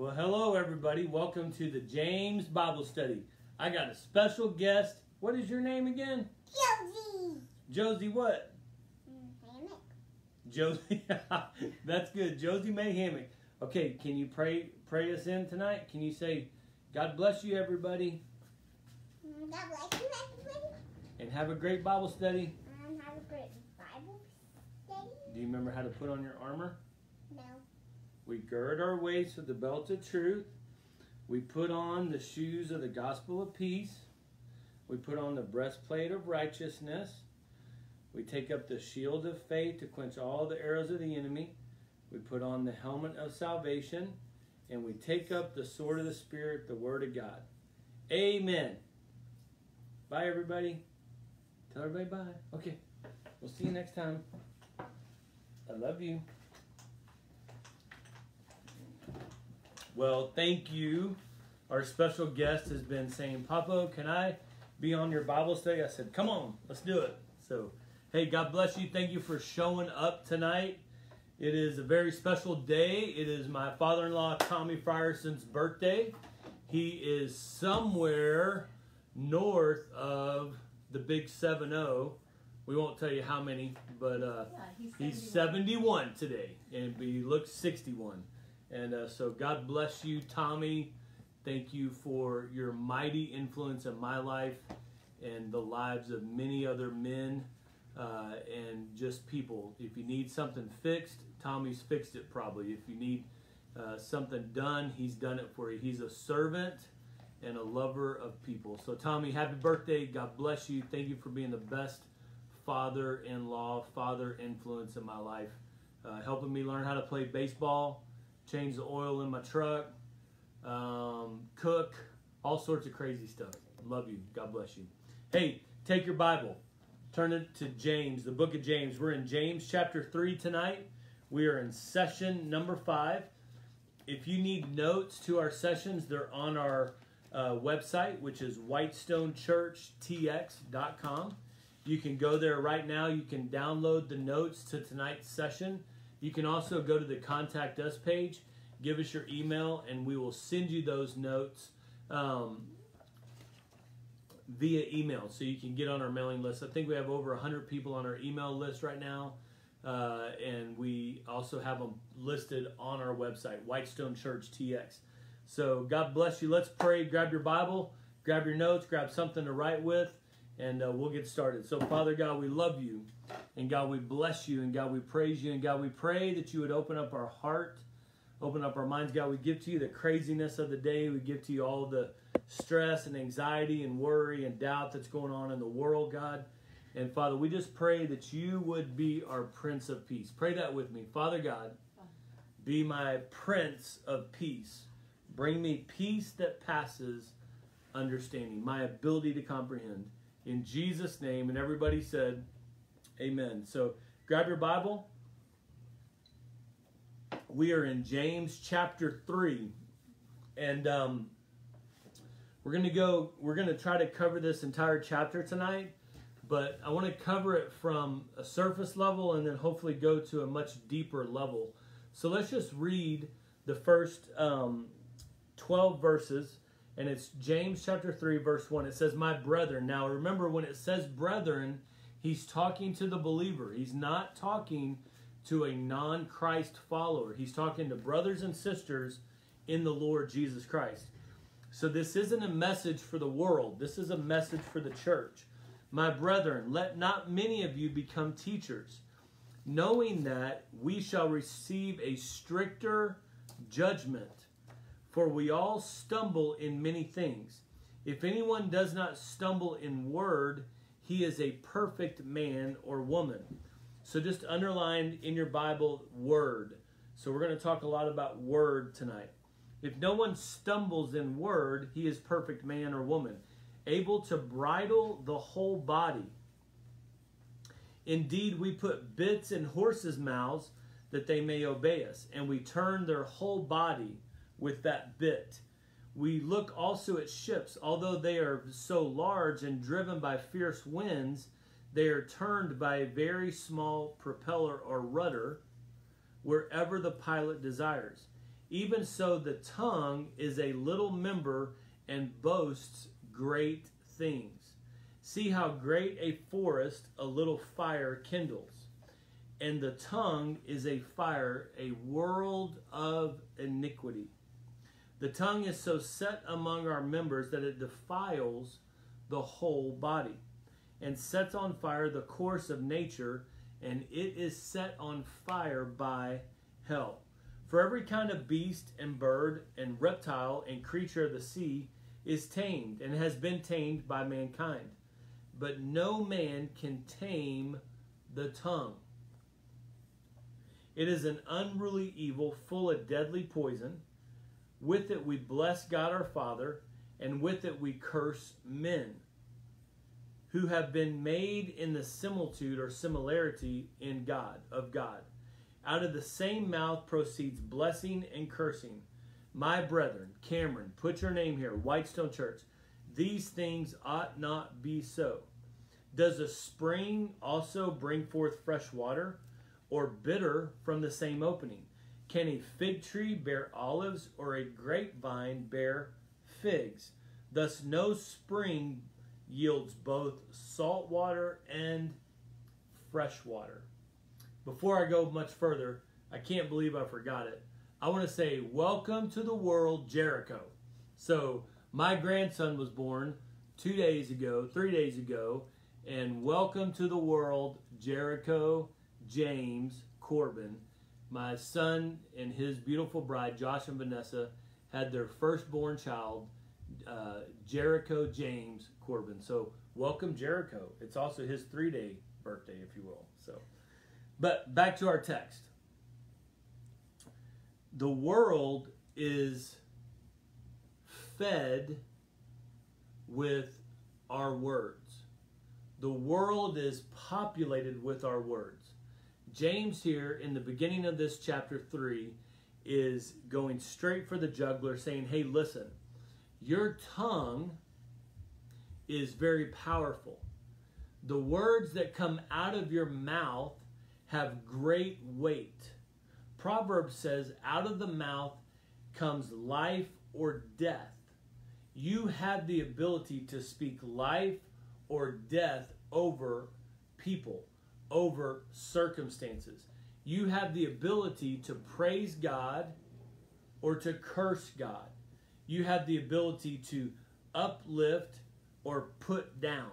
Well, hello, everybody. Welcome to the James Bible Study. I got a special guest. What is your name again? Josie. Josie, what? Hammock. Josie. That's good. Josie May Hammock. Okay, can you pray pray us in tonight? Can you say, God bless you, everybody, Mm, God bless you, everybody. and have a great Bible study? Um, have a great Bible study. Do you remember how to put on your armor? We gird our waist with the belt of truth. We put on the shoes of the gospel of peace. We put on the breastplate of righteousness. We take up the shield of faith to quench all the arrows of the enemy. We put on the helmet of salvation. And we take up the sword of the Spirit, the Word of God. Amen. Bye, everybody. Tell everybody bye. Okay. We'll see you next time. I love you. Well, thank you. Our special guest has been saying, Papa, can I be on your Bible study? I said, Come on, let's do it. So, hey, God bless you. Thank you for showing up tonight. It is a very special day. It is my father in law, Tommy Frierson's birthday. He is somewhere north of the big 7 0. We won't tell you how many, but uh, Yeah, he's, He's 71 today, and he looks 61. And uh, so, God bless you, Tommy. Thank you for your mighty influence in my life and the lives of many other men uh, and just people. If you need something fixed, Tommy's fixed it probably. If you need uh, something done, he's done it for you. He's a servant and a lover of people. So, Tommy, happy birthday. God bless you. Thank you for being the best father in law, father influence in my life, uh, helping me learn how to play baseball, change the oil in my truck, um, cook, all sorts of crazy stuff. Love you. God bless you. Hey, take your Bible, turn it to James, the book of James. We're in James chapter 3 tonight. We are in session number 5. If you need notes to our sessions, they're on our uh, website, which is whitestonechurchtx.com. You can go there right now. You can download the notes to tonight's session. You can also go to the contact us page, give us your email, and we will send you those notes um, via email so you can get on our mailing list. I think we have over 100 people on our email list right now. Uh, and we also have them listed on our website, Whitestone Church TX. So God bless you. Let's pray. Grab your Bible, grab your notes, grab something to write with, and uh, we'll get started. So, Father God, we love you, and God, we bless you, and God, we praise you, and God, we pray that you would open up our heart, open up our minds. God, we give to you the craziness of the day. We give to you all the stress and anxiety and worry and doubt that's going on in the world, God. And Father, we just pray that you would be our Prince of Peace. Pray that with me. Father God, be my Prince of Peace. Bring me peace that passes understanding, my ability to comprehend. In Jesus' name. And everybody said, Amen. So grab your Bible. We are in James chapter 3. And um, we're going to go, we're going to try to cover this entire chapter tonight but I want to cover it from a surface level and then hopefully go to a much deeper level. So let's just read the first um, 12 verses, and it's James chapter 3, verse 1. It says, My brethren. Now remember, when it says brethren, he's talking to the believer, he's not talking to a non Christ follower, he's talking to brothers and sisters in the Lord Jesus Christ. So this isn't a message for the world, this is a message for the church. My brethren, let not many of you become teachers, knowing that we shall receive a stricter judgment. For we all stumble in many things. If anyone does not stumble in word, he is a perfect man or woman. So just underline in your Bible word. So we're going to talk a lot about word tonight. If no one stumbles in word, he is perfect man or woman able to bridle the whole body. Indeed, we put bits in horses' mouths that they may obey us, and we turn their whole body with that bit. We look also at ships, although they are so large and driven by fierce winds, they are turned by a very small propeller or rudder wherever the pilot desires. Even so, the tongue is a little member and boasts great things. See how great a forest a little fire kindles. And the tongue is a fire, a world of iniquity. The tongue is so set among our members that it defiles the whole body and sets on fire the course of nature, and it is set on fire by hell. For every kind of beast and bird and reptile and creature of the sea is tamed and has been tamed by mankind. But no man can tame the tongue. It is an unruly evil full of deadly poison. With it we bless God our Father, and with it we curse men who have been made in the similitude or similarity in God of God. Out of the same mouth proceeds blessing and cursing. My brethren, Cameron, put your name here, Whitestone Church. These things ought not be so. Does a spring also bring forth fresh water, or bitter from the same opening? Can a fig tree bear olives, or a grapevine bear figs? Thus, no spring yields both salt water and fresh water. Before I go much further, I can't believe I forgot it. I want to say, Welcome to the world, Jericho. So, my grandson was born two days ago, three days ago, and welcome to the world, Jericho James Corbin. My son and his beautiful bride, Josh and Vanessa, had their firstborn child, uh, Jericho James Corbin. So, welcome, Jericho. It's also his three day birthday, if you will. So, but back to our text. The world is fed with our words. The world is populated with our words. James, here in the beginning of this chapter 3, is going straight for the juggler, saying, Hey, listen, your tongue is very powerful. The words that come out of your mouth have great weight. Proverbs says, Out of the mouth comes life or death. You have the ability to speak life or death over people, over circumstances. You have the ability to praise God or to curse God. You have the ability to uplift or put down.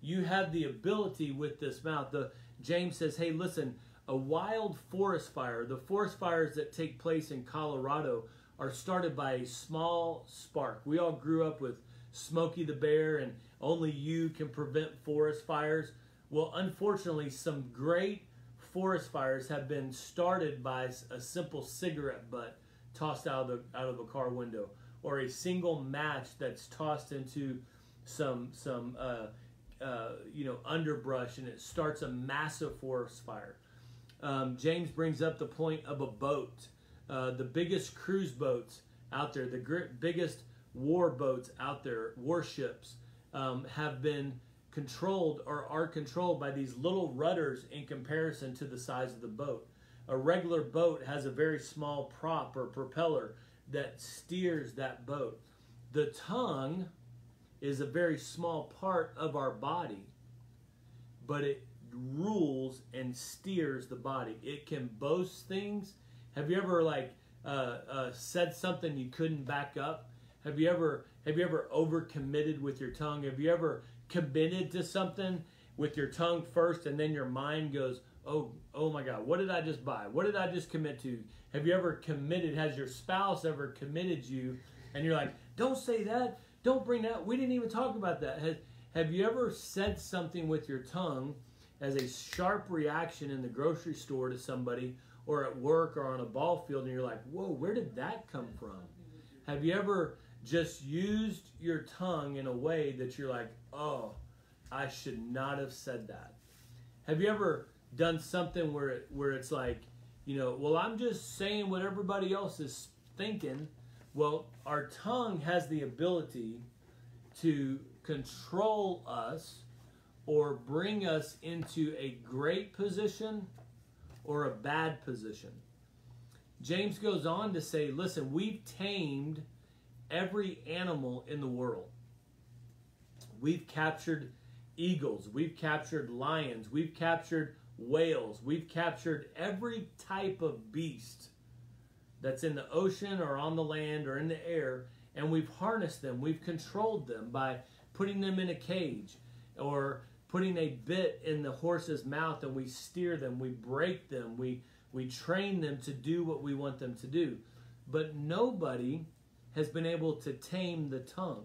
You have the ability with this mouth. The James says, "Hey, listen, a wild forest fire, the forest fires that take place in Colorado are started by a small spark. We all grew up with Smokey the Bear and only you can prevent forest fires. Well, unfortunately, some great forest fires have been started by a simple cigarette butt tossed out of the out of a car window or a single match that's tossed into some some uh, uh, you know underbrush and it starts a massive forest fire. Um, James brings up the point of a boat, uh, the biggest cruise boats out there, the biggest war boats out there, warships um, have been controlled or are controlled by these little rudders in comparison to the size of the boat. A regular boat has a very small prop or propeller that steers that boat. The tongue is a very small part of our body, but it rules and steers the body. It can boast things. Have you ever like uh, uh, said something you couldn't back up? Have you ever have you ever overcommitted with your tongue? Have you ever committed to something with your tongue first and then your mind goes, "Oh, oh my god, what did I just buy? What did I just commit to?" Have you ever committed? Has your spouse ever committed you and you're like, "Don't say that. Don't bring that. We didn't even talk about that." Has, have you ever said something with your tongue as a sharp reaction in the grocery store to somebody or at work or on a ball field and you're like, "Whoa, where did that come from?" Have you ever just used your tongue in a way that you're like, oh, I should not have said that. Have you ever done something where it, where it's like, you know, well, I'm just saying what everybody else is thinking. Well, our tongue has the ability to control us or bring us into a great position or a bad position. James goes on to say, listen, we've tamed every animal in the world. We've captured eagles, we've captured lions, we've captured whales, we've captured every type of beast that's in the ocean or on the land or in the air, and we've harnessed them, we've controlled them by putting them in a cage or putting a bit in the horse's mouth and we steer them, we break them, we we train them to do what we want them to do. But nobody has been able to tame the tongue.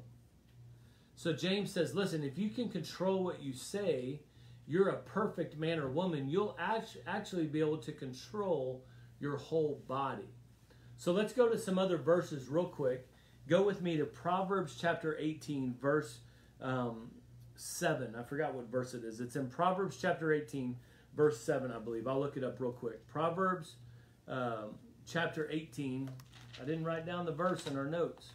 So James says, listen, if you can control what you say, you're a perfect man or woman. You'll actually be able to control your whole body. So let's go to some other verses real quick. Go with me to Proverbs chapter 18, verse um, 7. I forgot what verse it is. It's in Proverbs chapter 18, verse 7, I believe. I'll look it up real quick. Proverbs um, chapter 18. I didn't write down the verse in our notes.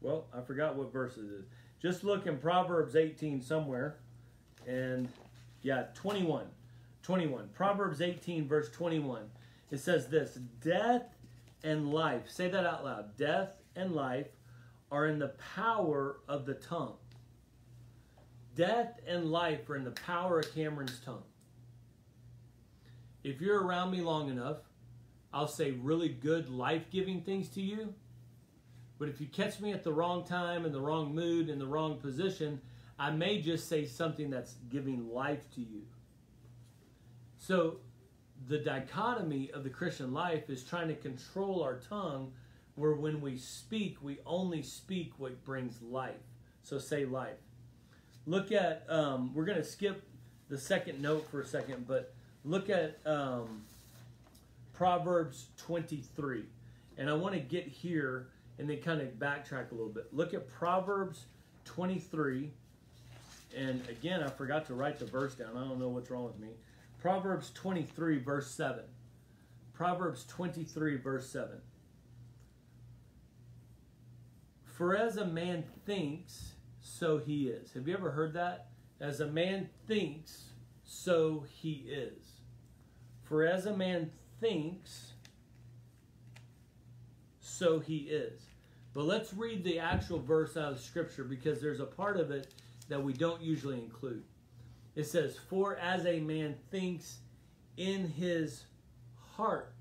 Well, I forgot what verse it is. Just look in Proverbs 18 somewhere. And yeah, 21. 21. Proverbs 18, verse 21. It says this Death and life, say that out loud. Death and life are in the power of the tongue. Death and life are in the power of Cameron's tongue. If you're around me long enough, I'll say really good, life giving things to you. But if you catch me at the wrong time, in the wrong mood, in the wrong position, I may just say something that's giving life to you. So the dichotomy of the Christian life is trying to control our tongue, where when we speak, we only speak what brings life. So say life. Look at, um, we're going to skip the second note for a second, but look at um, Proverbs 23. And I want to get here and then kind of backtrack a little bit. Look at Proverbs 23. And again, I forgot to write the verse down. I don't know what's wrong with me. Proverbs 23, verse 7. Proverbs 23, verse 7. For as a man thinks, so he is. Have you ever heard that? As a man thinks, so he is. For as a man thinks, so he is. But let's read the actual verse out of Scripture because there's a part of it that we don't usually include. It says, For as a man thinks in his heart,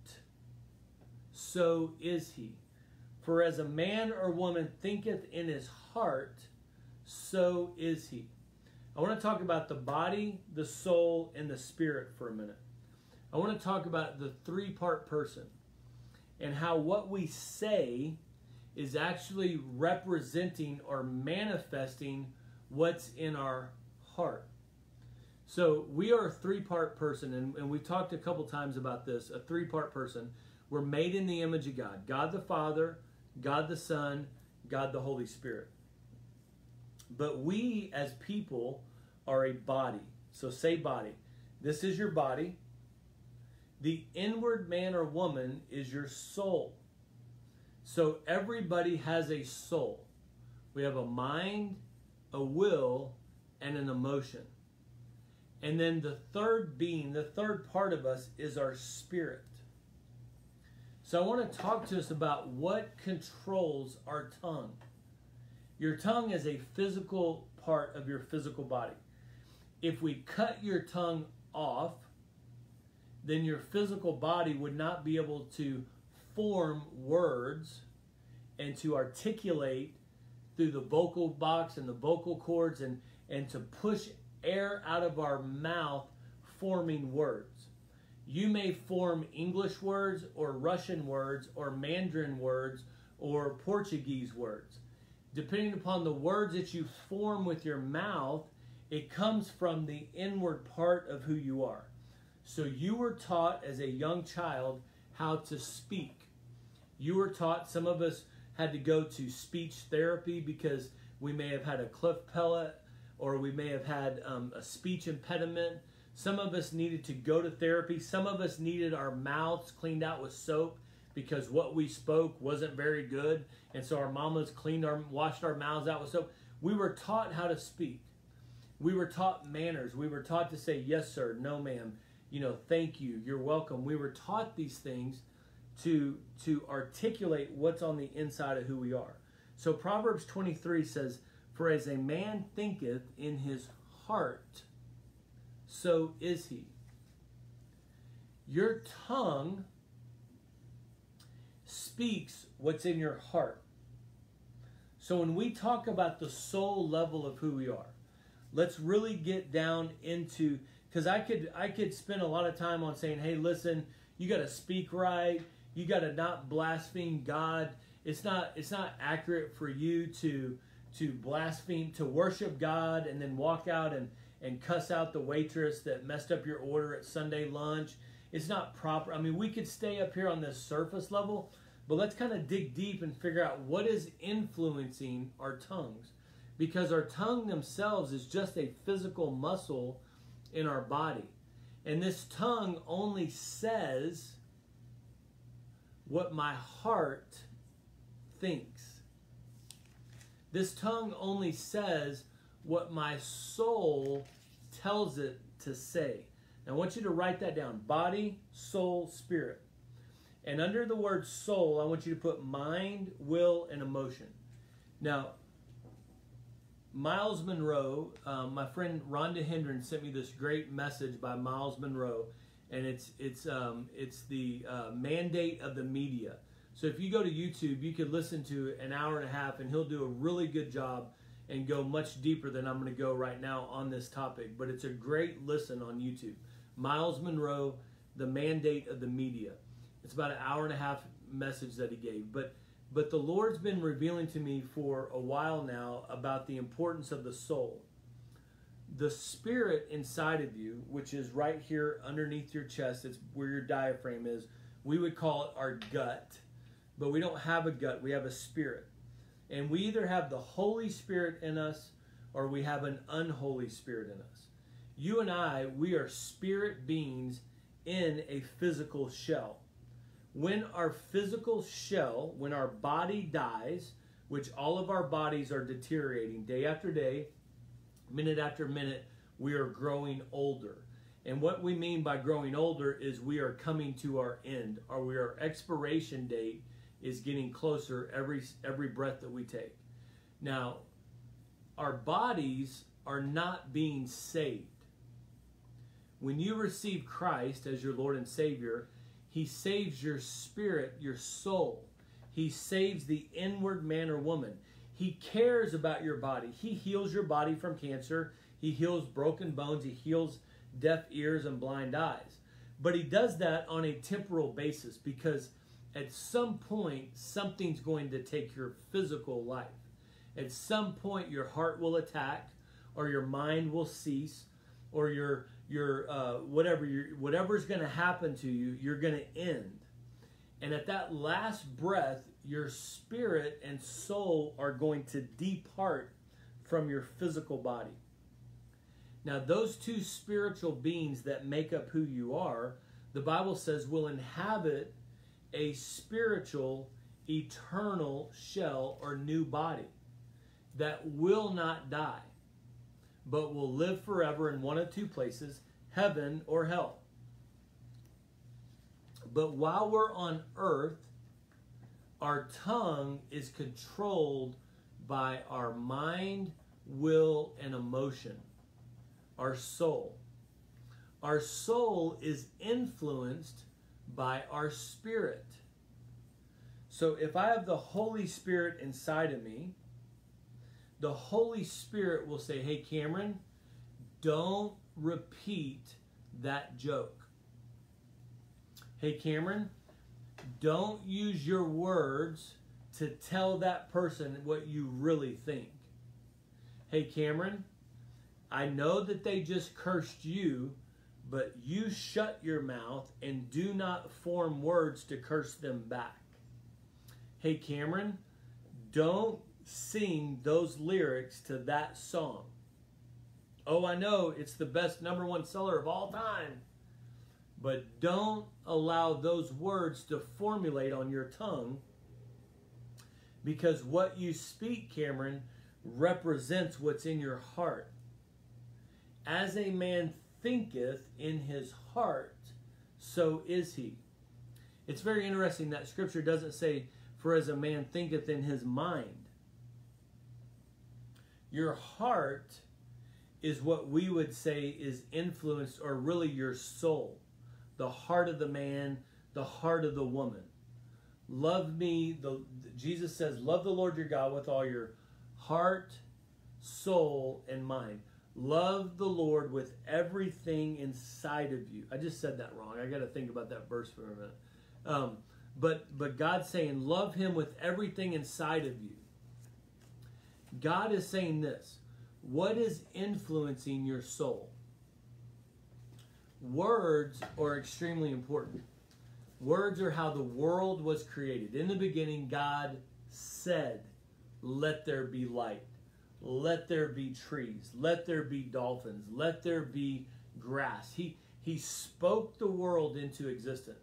so is he. For as a man or woman thinketh in his heart, so is he. I want to talk about the body, the soul, and the spirit for a minute. I want to talk about the three part person and how what we say is actually representing or manifesting what's in our heart. So we are a three part person, and, and we've talked a couple times about this a three part person. We're made in the image of God God the Father, God the Son, God the Holy Spirit. But we as people are a body. So say body. This is your body. The inward man or woman is your soul. So everybody has a soul. We have a mind, a will, and an emotion. And then the third being, the third part of us is our spirit. So I want to talk to us about what controls our tongue. Your tongue is a physical part of your physical body. If we cut your tongue off, then your physical body would not be able to form words and to articulate through the vocal box and the vocal cords and, and to push air out of our mouth forming words. You may form English words or Russian words or Mandarin words or Portuguese words. Depending upon the words that you form with your mouth, it comes from the inward part of who you are. So you were taught as a young child how to speak. You were taught, some of us had to go to speech therapy because we may have had a cleft palate or we may have had um, a speech impediment. Some of us needed to go to therapy. Some of us needed our mouths cleaned out with soap because what we spoke wasn't very good. And so our mamas cleaned our, washed our mouths out with soap. We were taught how to speak. We were taught manners. We were taught to say, yes, sir, no, ma'am, you know, thank you, you're welcome. We were taught these things to, to articulate what's on the inside of who we are. So Proverbs 23 says, For as a man thinketh in his heart, so is he. Your tongue speaks what's in your heart. So when we talk about the soul level of who we are, let's really get down into because I could I could spend a lot of time on saying, hey, listen, you got to speak right, you got to not blaspheme God. It's not it's not accurate for you to to blaspheme to worship God and then walk out and and cuss out the waitress that messed up your order at Sunday lunch. It's not proper. I mean, we could stay up here on this surface level, but let's kind of dig deep and figure out what is influencing our tongues. Because our tongue themselves is just a physical muscle in our body. And this tongue only says what my heart thinks. This tongue only says what my soul tells it to say. Now, I want you to write that down body, soul, spirit. And under the word soul, I want you to put mind, will, and emotion. Now, Myles Munroe, um, my friend Rhonda Hendren sent me this great message by Myles Munroe, and it's it's um, it's the uh, mandate of the media. So if you go to YouTube, you could listen to an hour and a half, and he'll do a really good job and go much deeper than I'm going to go right now on this topic. But it's a great listen on YouTube. Myles Munroe, the mandate of the media. It's about an hour and a half message that he gave, but but the Lord's been revealing to me for a while now about the importance of the soul. The spirit inside of you, which is right here underneath your chest, it's where your diaphragm is. We would call it our gut, but we don't have a gut, we have a spirit. And we either have the Holy Spirit in us or we have an unholy spirit in us. You and I, we are spirit beings in a physical shell when our physical shell, when our body dies, which all of our bodies are deteriorating day after day, minute after minute, we are growing older. And what we mean by growing older is we are coming to our end, or we, our expiration date is getting closer every every breath that we take. Now, our bodies are not being saved. When you receive Christ as your Lord and Savior, he saves your spirit, your soul. He saves the inward man or woman. He cares about your body. He heals your body from cancer. He heals broken bones. He heals deaf ears and blind eyes. But he does that on a temporal basis because at some point, something's going to take your physical life. At some point, your heart will attack, or your mind will cease, or your your uh, whatever your whatever's going to happen to you, you're going to end. And at that last breath, your spirit and soul are going to depart from your physical body. Now, those two spiritual beings that make up who you are, the Bible says, will inhabit a spiritual, eternal shell or new body that will not die but will live forever in one of two places heaven or hell. But while we're on earth, our tongue is controlled by our mind, will, and emotion, our soul. Our soul is influenced by our spirit. So if I have the Holy Spirit inside of me, the Holy Spirit will say, Hey, Cameron, don't repeat that joke. Hey, Cameron, don't use your words to tell that person what you really think. Hey, Cameron, I know that they just cursed you, but you shut your mouth and do not form words to curse them back. Hey, Cameron, don't sing those lyrics to that song. Oh, I know it's the best number one seller of all time. But don't allow those words to formulate on your tongue because what you speak, Cameron, represents what's in your heart. As a man thinketh in his heart, so is he. It's very interesting that scripture doesn't say, For as a man thinketh in his mind. Your heart is what we would say is influenced, or really your soul, the heart of the man, the heart of the woman. Love me, the Jesus says, love the Lord your God with all your heart, soul, and mind. Love the Lord with everything inside of you. I just said that wrong. I got to think about that verse for a minute. Um, but but God's saying, love Him with everything inside of you. God is saying this. What is influencing your soul? Words are extremely important. Words are how the world was created. In the beginning, God said, Let there be light. Let there be trees. Let there be dolphins. Let there be grass. He, he spoke the world into existence.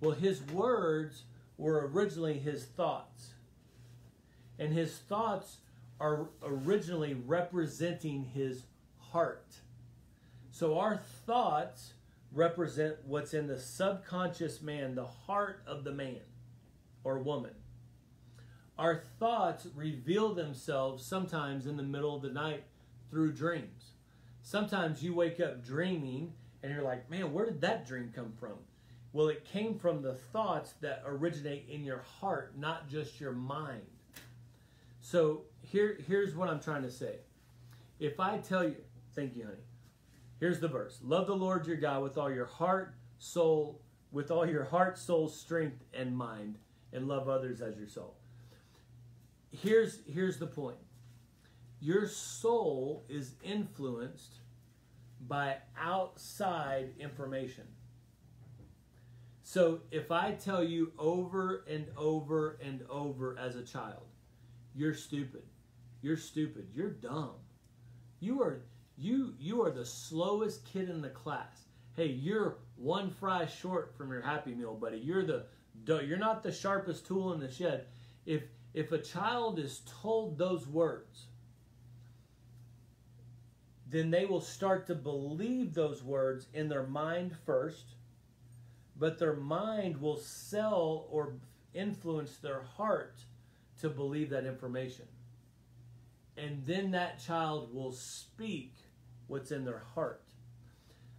Well, his words were originally his thoughts. And his thoughts are originally representing his heart. So our thoughts represent what's in the subconscious man, the heart of the man or woman. Our thoughts reveal themselves sometimes in the middle of the night through dreams. Sometimes you wake up dreaming and you're like, man, where did that dream come from? Well, it came from the thoughts that originate in your heart, not just your mind. So here, here's what I'm trying to say. If I tell you, thank you, honey. Here's the verse. Love the Lord your God with all your heart, soul, with all your heart, soul, strength, and mind, and love others as your soul. Here's, here's the point. Your soul is influenced by outside information. So if I tell you over and over and over as a child, you're stupid. You're stupid. You're dumb. You are you you are the slowest kid in the class. Hey, you're one fry short from your happy meal, buddy. You're the you're not the sharpest tool in the shed. If if a child is told those words, then they will start to believe those words in their mind first, but their mind will sell or influence their heart to believe that information. And then that child will speak what's in their heart.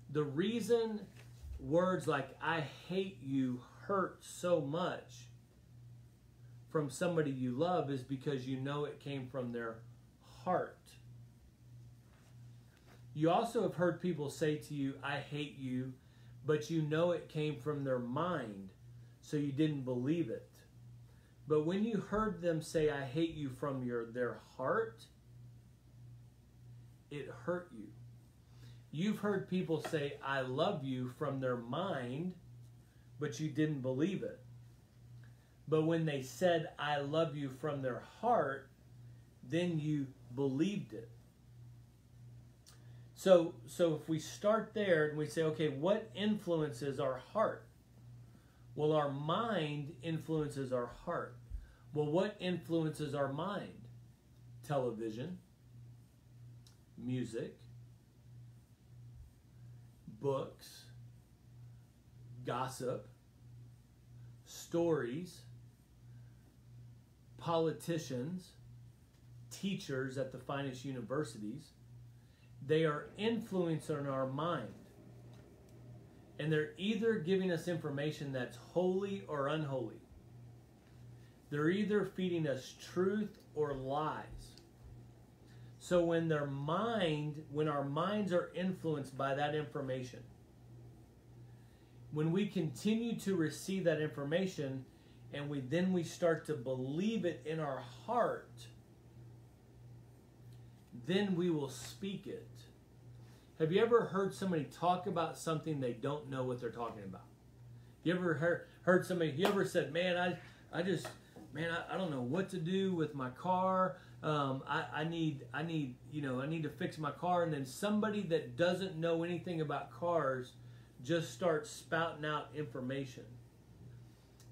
The reason words like I hate you hurt so much from somebody you love is because you know it came from their heart. You also have heard people say to you, I hate you, but you know it came from their mind, so you didn't believe it. But when you heard them say, I hate you from your their heart, it hurt you. You've heard people say, I love you from their mind, but you didn't believe it. But when they said, I love you from their heart, then you believed it. So, so if we start there and we say, okay, what influences our heart? Well, our mind influences our heart. Well, what influences our mind? Television, music, books, gossip, stories, politicians, teachers at the finest universities. They are influencing our mind. And they're either giving us information that's holy or unholy. They're either feeding us truth or lies. So when their mind, when our minds are influenced by that information, when we continue to receive that information and we then we start to believe it in our heart, then we will speak it. Have you ever heard somebody talk about something they don't know what they're talking about? You ever heard, heard somebody, you ever said, man, I, I just, man, I, I don't know what to do with my car. Um, I, I need, I need, you know, I need to fix my car. And then somebody that doesn't know anything about cars just starts spouting out information.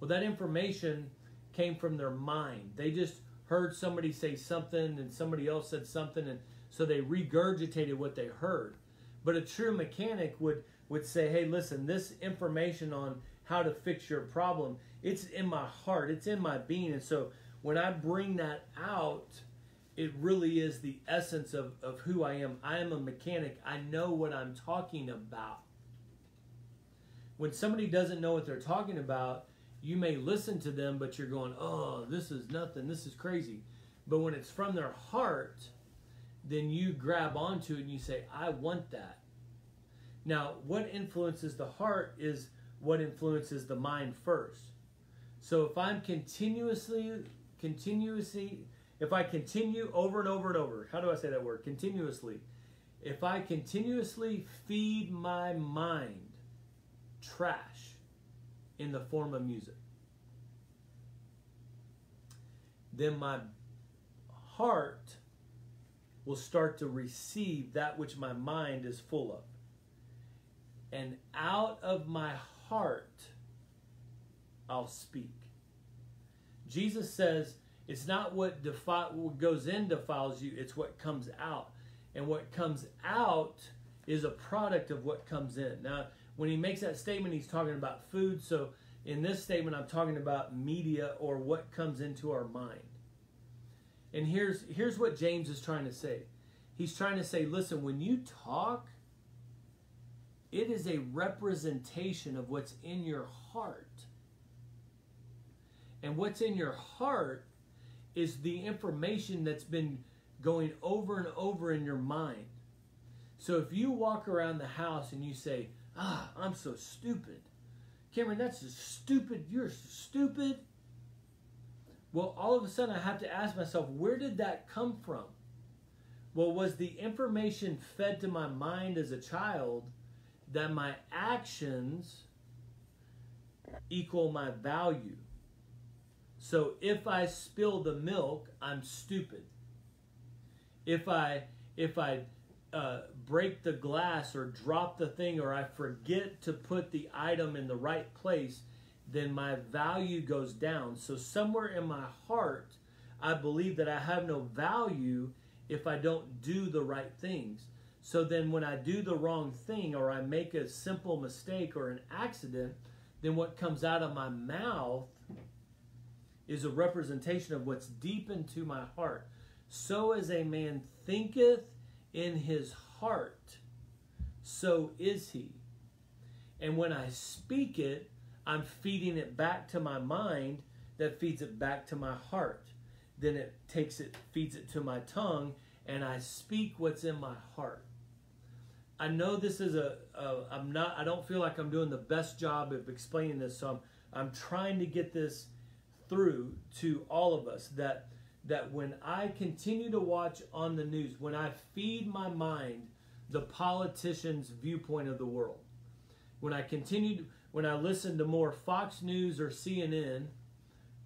Well, that information came from their mind. They just heard somebody say something and somebody else said something and so they regurgitated what they heard. But a true mechanic would would say, "Hey, listen, this information on how to fix your problem, it's in my heart, it's in my being." And so when I bring that out, it really is the essence of, of who I am. I am a mechanic. I know what I'm talking about. When somebody doesn't know what they're talking about, you may listen to them, but you're going, oh, this is nothing, this is crazy. But when it's from their heart, then you grab onto it and you say, I want that. Now, what influences the heart is what influences the mind first. So if I'm continuously, continuously, if I continue over and over and over, how do I say that word? Continuously. If I continuously feed my mind trash in the form of music, then my heart will start to receive that which my mind is full of. And out of my heart, I'll speak. Jesus says it's not what, defi- what goes in defiles you, it's what comes out. And what comes out is a product of what comes in. Now, when he makes that statement, he's talking about food. So in this statement, I'm talking about media or what comes into our mind. And here's here's what James is trying to say. He's trying to say, listen, when you talk, it is a representation of what's in your heart. And what's in your heart is the information that's been going over and over in your mind. So if you walk around the house and you say, Ah, I'm so stupid. Cameron, that's just stupid. You're stupid. Well, all of a sudden I have to ask myself, where did that come from? Well, was the information fed to my mind as a child that my actions equal my value? So if I spill the milk, I'm stupid. If I if I uh, break the glass or drop the thing or I forget to put the item in the right place, then my value goes down. So somewhere in my heart, I believe that I have no value if I don't do the right things. So then when I do the wrong thing or I make a simple mistake or an accident, then what comes out of my mouth is a representation of what's deep into my heart. So as a man thinketh in his heart, so is he. And when I speak it, I'm feeding it back to my mind that feeds it back to my heart. Then it takes it, feeds it to my tongue, and I speak what's in my heart. I know this is a, a I'm not I don't feel like I'm doing the best job of explaining this so I'm I'm trying to get this through to all of us that that when I continue to watch on the news when I feed my mind the politician's viewpoint of the world when I continue when I listen to more Fox News or CNN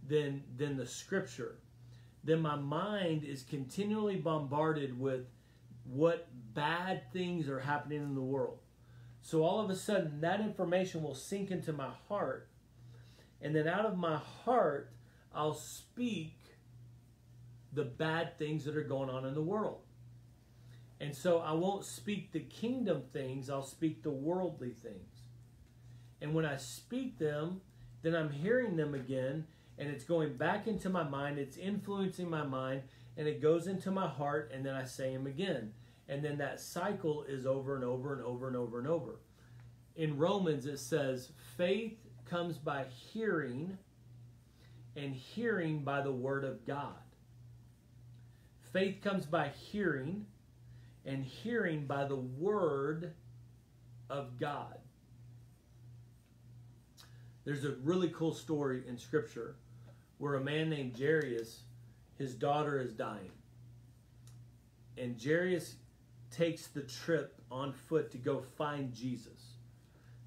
than than the scripture then my mind is continually bombarded with what bad things are happening in the world. So all of a sudden, that information will sink into my heart. And then out of my heart, I'll speak the bad things that are going on in the world. And so I won't speak the kingdom things, I'll speak the worldly things. And when I speak them, then I'm hearing them again, and it's going back into my mind, it's influencing my mind, and it goes into my heart, and then I say them again. And then that cycle is over and over and over and over and over. In Romans, it says, faith comes by hearing, and hearing by the word of God. Faith comes by hearing, and hearing by the word of God. There's a really cool story in Scripture where a man named Jairus, his daughter is dying. And Jairus takes the trip on foot to go find Jesus.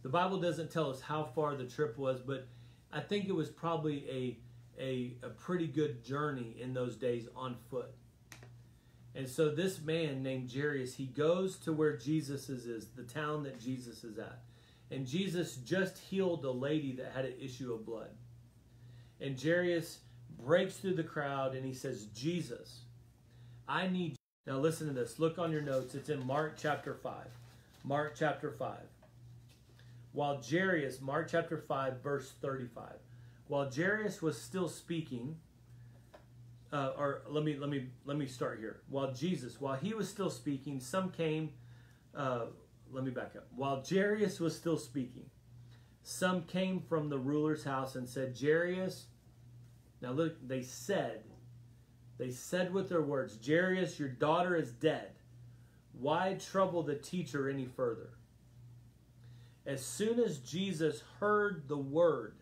The Bible doesn't tell us how far the trip was, but I think it was probably a, a, a pretty good journey in those days on foot. And so this man named Jairus, he goes to where Jesus is, the town that Jesus is at. and Jesus just healed a lady that had an issue of blood. And Jairus breaks through the crowd and he says, Jesus, I need. Now listen to this. Look on your notes. It's in Mark chapter 5. Mark chapter 5. While Jairus, Mark chapter 5, verse 35. While Jairus was still speaking, uh, or let me let me let me start here. While Jesus, while he was still speaking, some came. Uh, let me back up. While Jairus was still speaking, some came from the ruler's house and said, Jairus. Now look, they said, they said with their words, Jairus, your daughter is dead. Why trouble the teacher any further? As soon as Jesus heard the word,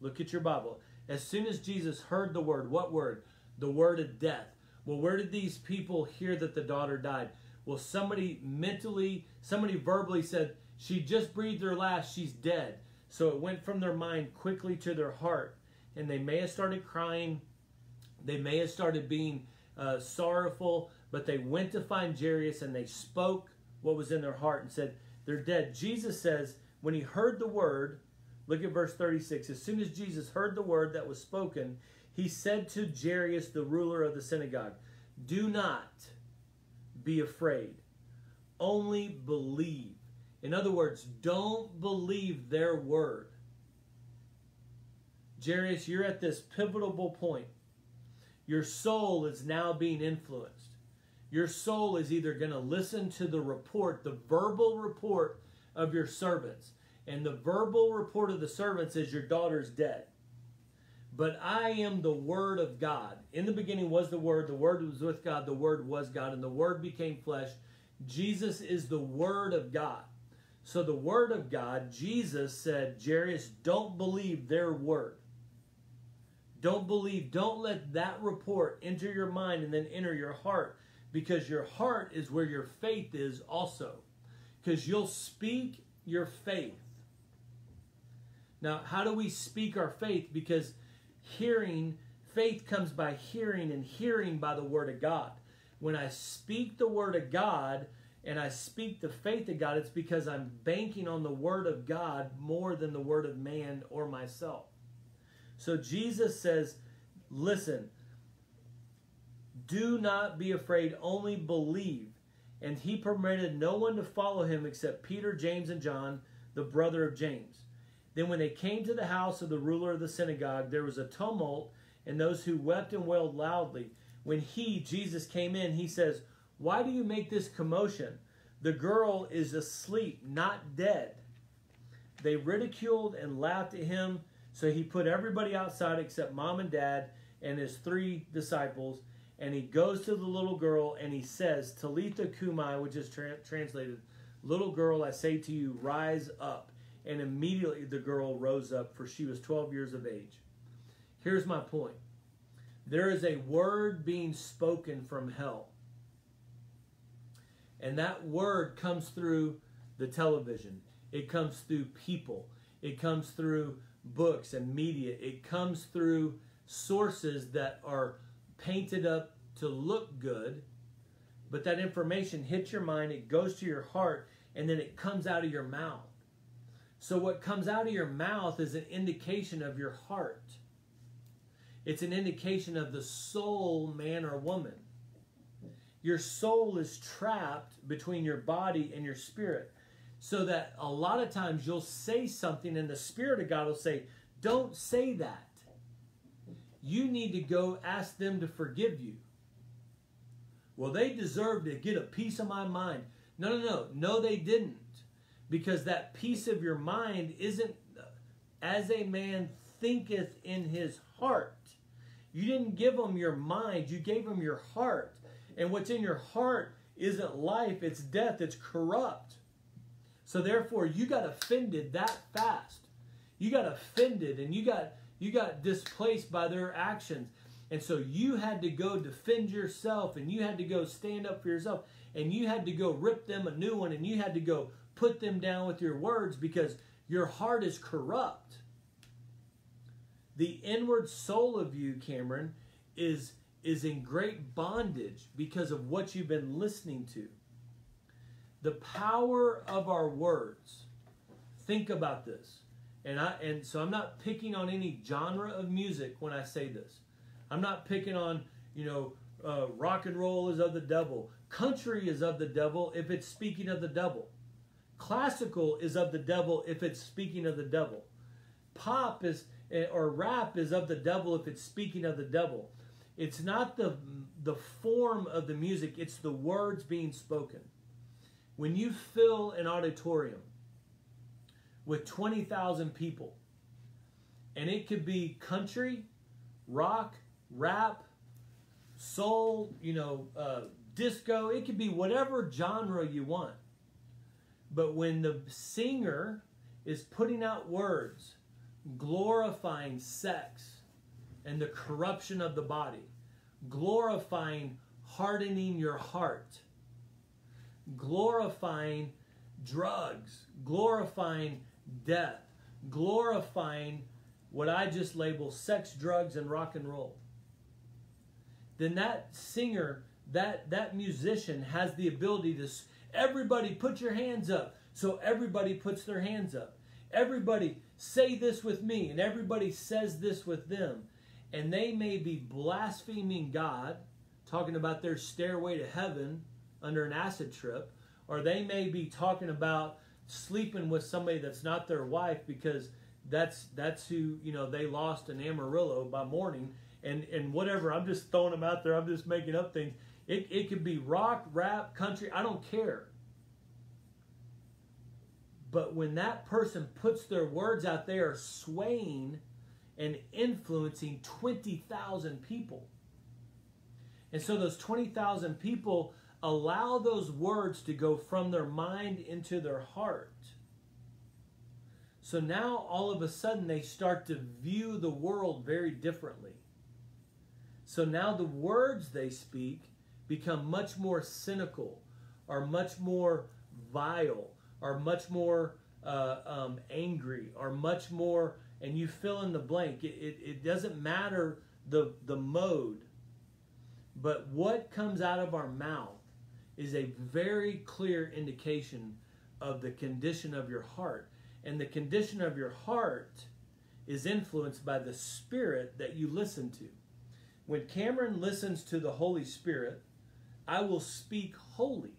look at your Bible. As soon as Jesus heard the word, what word? The word of death. Well, where did these people hear that the daughter died? Well, somebody mentally, somebody verbally said, She just breathed her last, she's dead. So it went from their mind quickly to their heart. And they may have started crying, they may have started being uh, sorrowful, but they went to find Jairus and they spoke what was in their heart and said, They're dead. Jesus says, when he heard the word, look at verse 36. As soon as Jesus heard the word that was spoken, he said to Jairus, the ruler of the synagogue, Do not be afraid, only believe. In other words, don't believe their word. Jairus, you're at this pivotal point. Your soul is now being influenced. Your soul is either going to listen to the report, the verbal report of your servants. And the verbal report of the servants is your daughter's dead. But I am the Word of God. In the beginning was the Word, the Word was with God, the Word was God, and the Word became flesh. Jesus is the Word of God. So the Word of God, Jesus said, Jairus, don't believe their word. Don't believe, don't let that report enter your mind and then enter your heart because your heart is where your faith is also. Because you'll speak your faith. Now, how do we speak our faith? Because hearing, faith comes by hearing, and hearing by the Word of God. When I speak the Word of God and I speak the faith of God, it's because I'm banking on the Word of God more than the Word of man or myself. So Jesus says, listen, do not be afraid, only believe. And he permitted no one to follow him except Peter, James, and John, the brother of James. Then, when they came to the house of the ruler of the synagogue, there was a tumult, and those who wept and wailed loudly. When he, Jesus, came in, he says, Why do you make this commotion? The girl is asleep, not dead. They ridiculed and laughed at him, so he put everybody outside except mom and dad and his three disciples. And he goes to the little girl and he says, Talitha cumi, which is tra- translated, Little girl, I say to you, rise up. And immediately the girl rose up, for she was 12 years of age. Here's my point there is a word being spoken from hell. And that word comes through the television, it comes through people, it comes through books and media, it comes through sources that are painted up to look good. But that information hits your mind, it goes to your heart, and then it comes out of your mouth. So, what comes out of your mouth is an indication of your heart. It's an indication of the soul, man or woman. Your soul is trapped between your body and your spirit. So that a lot of times you'll say something, and the Spirit of God will say, Don't say that. You need to go ask them to forgive you. Well, they deserve to get a piece of my mind. No, no, no. No, they didn't because that piece of your mind isn't as a man thinketh in his heart. You didn't give him your mind, you gave him your heart. And what's in your heart isn't life, it's death, it's corrupt. So therefore, you got offended that fast. You got offended and you got you got displaced by their actions. And so you had to go defend yourself and you had to go stand up for yourself and you had to go rip them a new one and you had to go put them down with your words because your heart is corrupt. The inward soul of you, Cameron, is, is in great bondage because of what you've been listening to. The power of our words, think about this. And I and so I'm not picking on any genre of music when I say this. I'm not picking on, you know, uh, rock and roll is of the devil. Country is of the devil if it's speaking of the devil. Classical is of the devil if it's speaking of the devil. Pop is eh, or rap is of the devil if it's speaking of the devil. It's not the the form of the music, it's the words being spoken. When you fill an auditorium with 20,000 people, and it could be country, rock, rap, soul, you know, uh, disco, it could be whatever genre you want. But when the singer is putting out words glorifying sex and the corruption of the body, glorifying hardening your heart, glorifying drugs, glorifying death, glorifying what I just label sex, drugs, and rock and roll, then that singer, that, that musician has the ability to, everybody put your hands up. So everybody puts their hands up. Everybody say this with me, and everybody says this with them. And they may be blaspheming God, talking about their stairway to heaven under an acid trip, or they may be talking about sleeping with somebody that's not their wife because that's that's who you know they lost in Amarillo by morning and and whatever. I'm just throwing them out there. I'm just making up things. It it could be rock, rap, country. I don't care. But when that person puts their words out there, swaying and influencing 20,000 people. And so those 20,000 people allow those words to go from their mind into their heart. So now all of a sudden they start to view the world very differently. So now the words they speak become much more cynical, are much more vile, are much more uh, um, angry, are much more, and you fill in the blank. It, it, it doesn't matter the, the mode, but what comes out of our mouth is a very clear indication of the condition of your heart. And the condition of your heart is influenced by the spirit that you listen to. When Cameron listens to the Holy Spirit, I will speak holy.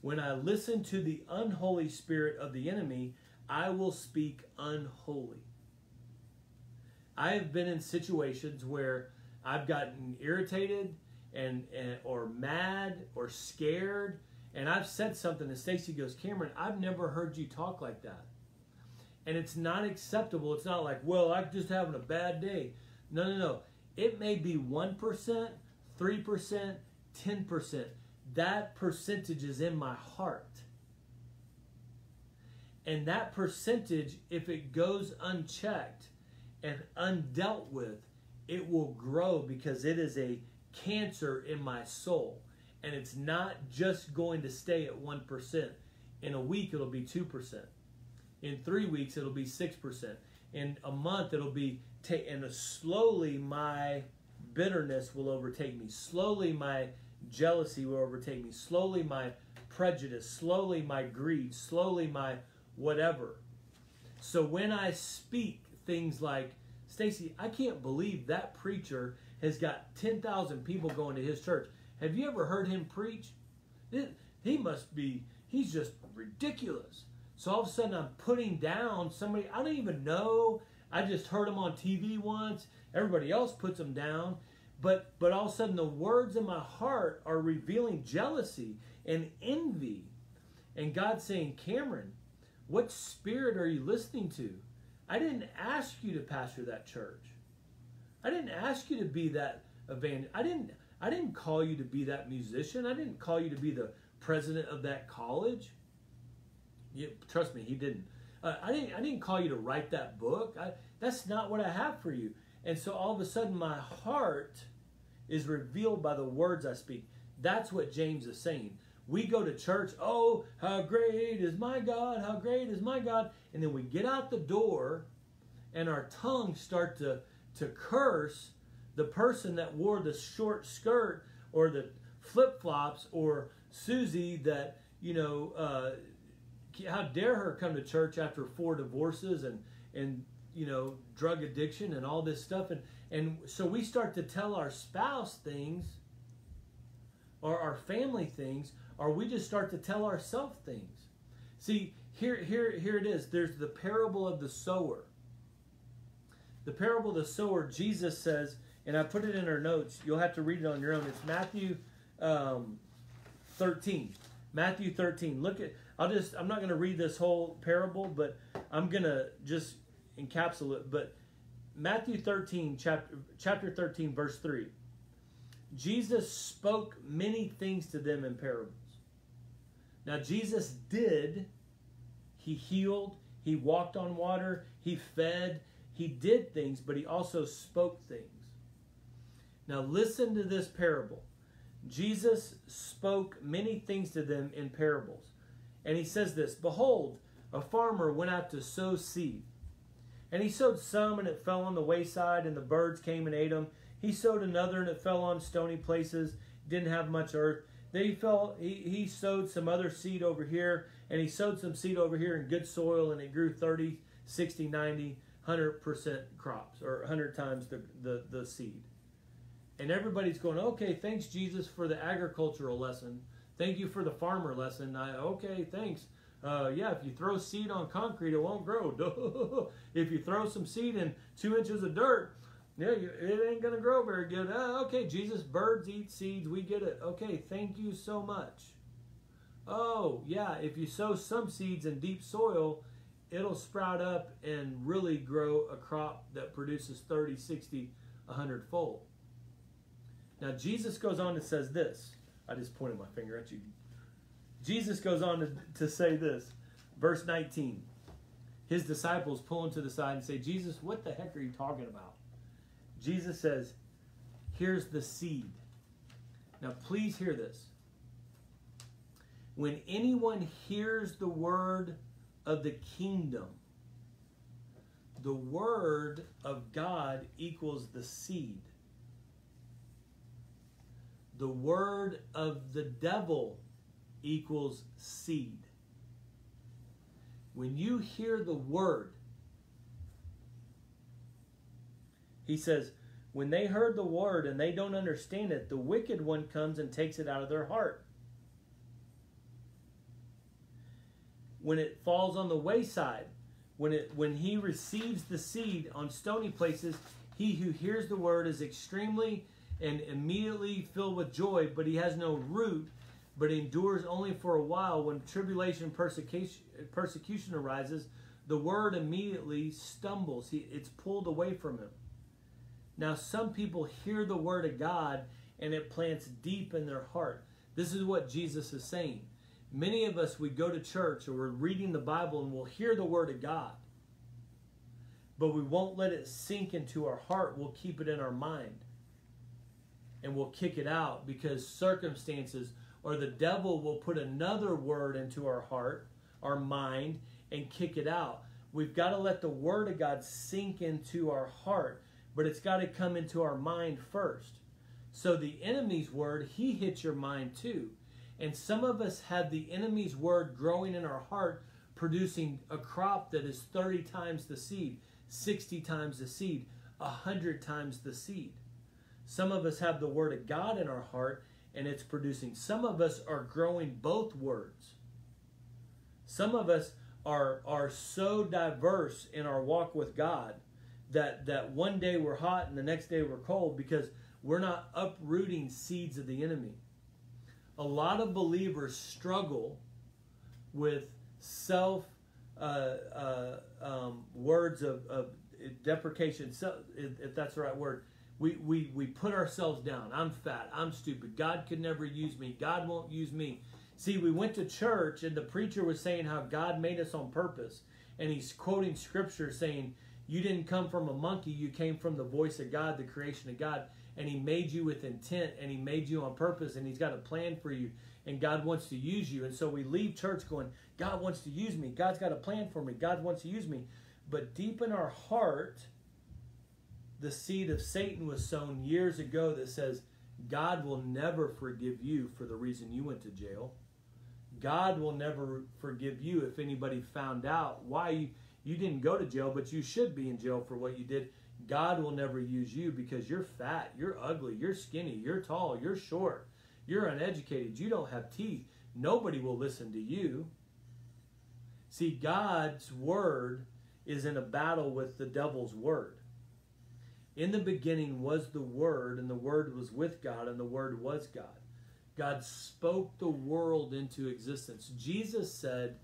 When I listen to the unholy spirit of the enemy, I will speak unholy. I have been in situations where I've gotten irritated and, and or mad or scared and I've said something and Stacy goes, "Cameron, I've never heard you talk like that." And it's not acceptable. It's not like, "Well, I'm just having a bad day." No, no, no. It may be 1%, 3%, 10%. That percentage is in my heart. And that percentage, if it goes unchecked and undealt with, it will grow because it is a cancer in my soul. And it's not just going to stay at 1%. In a week, it'll be 2%. In three weeks, it'll be 6%. In a month, it'll be, ta- and slowly my bitterness will overtake me. Slowly my jealousy will overtake me. Slowly my prejudice. Slowly my greed. Slowly my whatever. So when I speak things like, Stacy, I can't believe that preacher has got 10,000 people going to his church. Have you ever heard him preach? He must be, he's just ridiculous. So all of a sudden I'm putting down somebody I don't even know. I just heard him on TV once. Everybody else puts them down. But but all of a sudden the words in my heart are revealing jealousy and envy. And God saying, Cameron, what spirit are you listening to? I didn't ask you to pastor that church. I didn't ask you to be that evangelist. I didn't I didn't call you to be that musician. I didn't call you to be the president of that college. You, trust me, he didn't. Uh, I didn't. I didn't call you to write that book. I, that's not what I have for you. And so all of a sudden, my heart is revealed by the words I speak. That's what James is saying. We go to church. Oh, how great is my God! How great is my God! And then we get out the door, and our tongues start to to curse the person that wore the short skirt or the flip flops or Susie that you know uh, how dare her come to church after four divorces and and you know drug addiction and all this stuff. And and so we start to tell our spouse things or our family things or we just start to tell ourselves things. See here here here it is. There's the parable of the sower. The parable of the sower jesus says and i put it in our notes. You'll have to read it on your own. It's matthew um, 13 matthew 13 look at i'll just i'm not going to read this whole parable but i'm going to just encapsulate but matthew 13 chapter chapter 13 verse 3 jesus spoke many things to them in parables. Now jesus did. He healed he walked on water he fed he did things but he also spoke things. Now listen to this parable. Jesus spoke many things to them in parables. And he says this Behold, a farmer went out to sow seed. And he sowed some, and it fell on the wayside, and the birds came and ate them. He sowed another, and it fell on stony places, didn't have much earth. Then he fell, he, he sowed some other seed over here, and he sowed some seed over here in good soil, and it grew 30, 60, 90, 100% crops, or 100 times the, the, the seed and everybody's going, okay, thanks Jesus for the agricultural lesson. Thank you for the farmer lesson. I, okay, thanks. Uh, yeah, if you throw seed on concrete, it won't grow. if you throw some seed in two inches of dirt, yeah, it ain't gonna grow very good. Uh, okay, Jesus, birds eat seeds. We get it. Okay, thank you so much. Oh, yeah, if you sow some seeds in deep soil, it'll sprout up and really grow a crop that produces 30, 60, 100 fold. Now, Jesus goes on and says this. I just pointed my finger at you. Jesus goes on to, to say this. Verse 19. His disciples pull him to the side and say, Jesus, what the heck are you talking about? Jesus says, Here's the seed. Now, please hear this. When anyone hears the word of the kingdom, the word of God equals the seed the word of the devil equals seed. When you hear the word, he says, when they heard the word and they don't understand it, the wicked one comes and takes it out of their heart. When it falls on the wayside, when it when he receives the seed on stony places, he who hears the word is extremely and immediately filled with joy, but he has no root, but endures only for a while. When tribulation, persecution, persecution arises, the word immediately stumbles. He, it's pulled away from him. Now, some people hear the word of God and it plants deep in their heart. This is what Jesus is saying. Many of us, we go to church or we're reading the Bible and we'll hear the word of God, but we won't let it sink into our heart. We'll keep it in our mind and we'll kick it out because circumstances or the devil will put another word into our heart, our mind, and kick it out. We've got to let the word of God sink into our heart, but it's got to come into our mind first. So the enemy's word, he hits your mind too. And some of us have the enemy's word growing in our heart, producing a crop that is 30 times the seed, 60 times the seed, 100 times the seed. Some of us have the Word of God in our heart and it's producing. Some of us are growing both words. Some of us are, are so diverse in our walk with God that, that one day we're hot and the next day we're cold because we're not uprooting seeds of the enemy. A lot of believers struggle with self uh, uh, um, words of, of deprecation, so, if that's the right word, we, we, we put ourselves down. I'm fat. I'm stupid. God could never use me. God won't use me. See, we went to church and the preacher was saying how God made us on purpose. And he's quoting scripture saying, You didn't come from a monkey, you came from the voice of God, the creation of God. And he made you with intent and he made you on purpose and he's got a plan for you. And God wants to use you. And so we leave church going, God wants to use me. God's got a plan for me. God wants to use me. But deep in our heart, the seed of Satan was sown years ago that says, God will never forgive you for the reason you went to jail. God will never forgive you if anybody found out why you, you didn't go to jail, but you should be in jail for what you did. God will never use you because you're fat, you're ugly, you're skinny, you're tall, you're short, you're uneducated, you don't have teeth. Nobody will listen to you. See, God's word is in a battle with the devil's word. In the beginning was the Word, and the Word was with God, and the Word was God. God spoke the world into existence. Jesus said,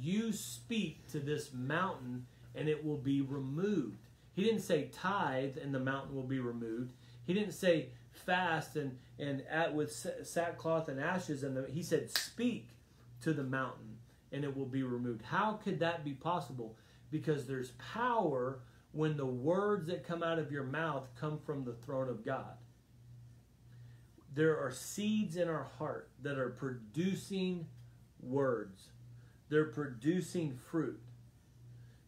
You speak to this mountain, and it will be removed. He didn't say tithe, and the mountain will be removed. He didn't say fast and, and at with sackcloth and ashes, and the, he said, Speak to the mountain, and it will be removed. How could that be possible? Because there's power when the words that come out of your mouth come from the throne of God. There are seeds in our heart that are producing words, they're producing fruit.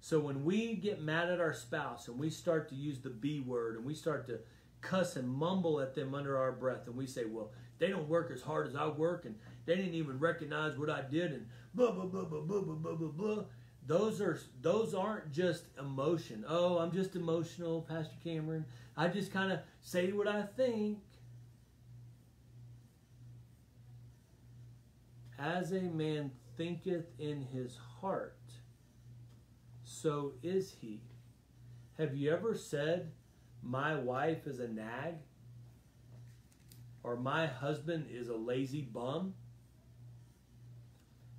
So when we get mad at our spouse and we start to use the B word and we start to cuss and mumble at them under our breath and we say, well, they don't work as hard as I work and they didn't even recognize what I did and blah, blah, blah, blah, blah, blah, blah, blah, those are those aren't just emotion. Oh, I'm just emotional, Pastor Cameron. I just kind of say what I think. As a man thinketh in his heart, so is he. Have you ever said, My wife is a nag? Or my husband is a lazy bum?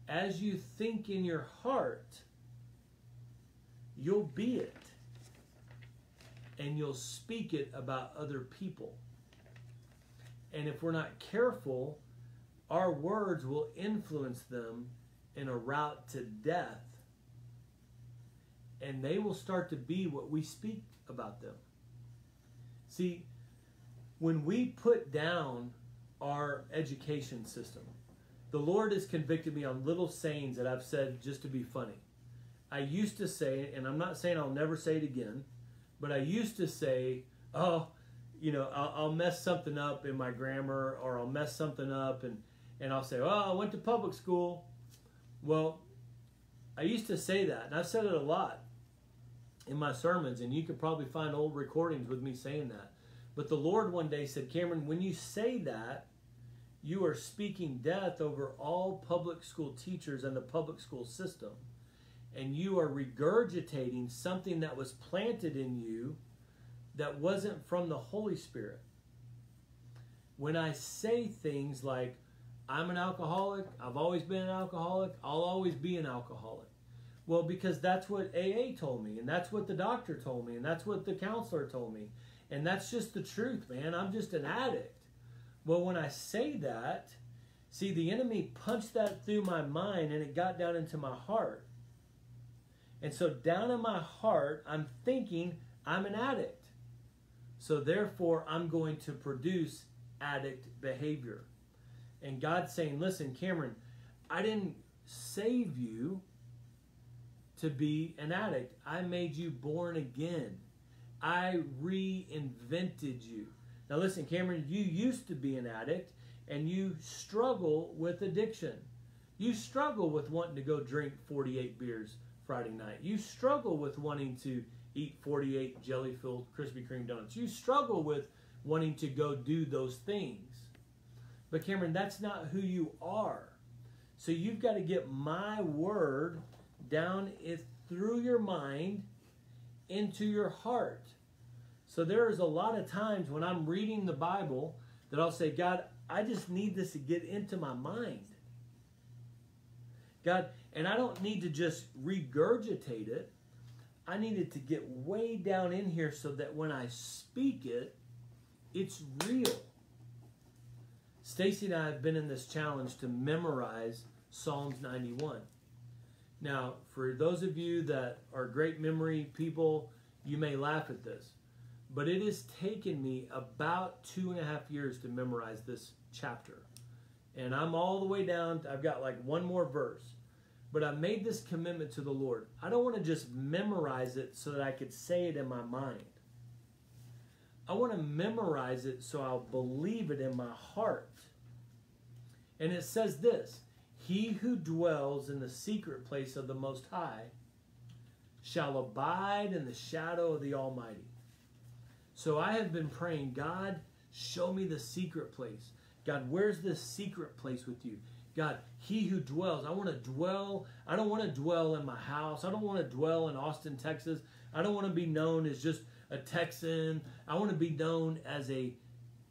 As you think in your heart, you'll be it. And you'll speak it about other people. And if we're not careful, our words will influence them in a route to death. And they will start to be what we speak about them. See, when we put down our education system, the Lord has convicted me on little sayings that I've said just to be funny. I used to say, and I'm not saying I'll never say it again, but I used to say, oh, you know, I'll, I'll mess something up in my grammar or I'll mess something up and, and I'll say, oh, I went to public school. Well, I used to say that, and I've said it a lot in my sermons, and you could probably find old recordings with me saying that. But the Lord one day said, Cameron, when you say that, you are speaking death over all public school teachers and the public school system and you are regurgitating something that was planted in you that wasn't from the Holy Spirit. When I say things like, I'm an alcoholic, I've always been an alcoholic, I'll always be an alcoholic. Well, because that's what AA told me, and that's what the doctor told me, and that's what the counselor told me. And that's just the truth, man. I'm just an addict. Well, when I say that, see, the enemy punched that through my mind and it got down into my heart. And so down in my heart, I'm thinking I'm an addict. So therefore, I'm going to produce addict behavior. And God's saying, listen, Cameron, I didn't save you to be an addict. I made you born again. I reinvented you. Now, listen, Cameron, you used to be an addict and you struggle with addiction. You struggle with wanting to go drink 48 beers Friday night. You struggle with wanting to eat 48 jelly filled Krispy Kreme donuts. You struggle with wanting to go do those things. But Cameron, that's not who you are. So you've got to get my word down through your mind into your heart. So there is a lot of times when I'm reading the Bible that I'll say, God, I just need this to get into my mind. God, and I don't need to just regurgitate it. I need it to get way down in here so that when I speak it, it's real. Stacy and I have been in this challenge to memorize Psalms 91. Now, for those of you that are great memory people, you may laugh at this, but it has taken me about two and a half years to memorize this chapter. And I'm all the way down, I've got like one more verse. But I made this commitment to the Lord. I don't want to just memorize it so that I could say it in my mind. I want to memorize it so I'll believe it in my heart. And it says this He who dwells in the secret place of the Most High shall abide in the shadow of the Almighty. So I have been praying, God, show me the secret place. God, where's this secret place with you? God, he who dwells, I want to dwell. I don't want to dwell in my house. I don't want to dwell in Austin, Texas. I don't want to be known as just a Texan. I want to be known as a